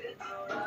It's alright.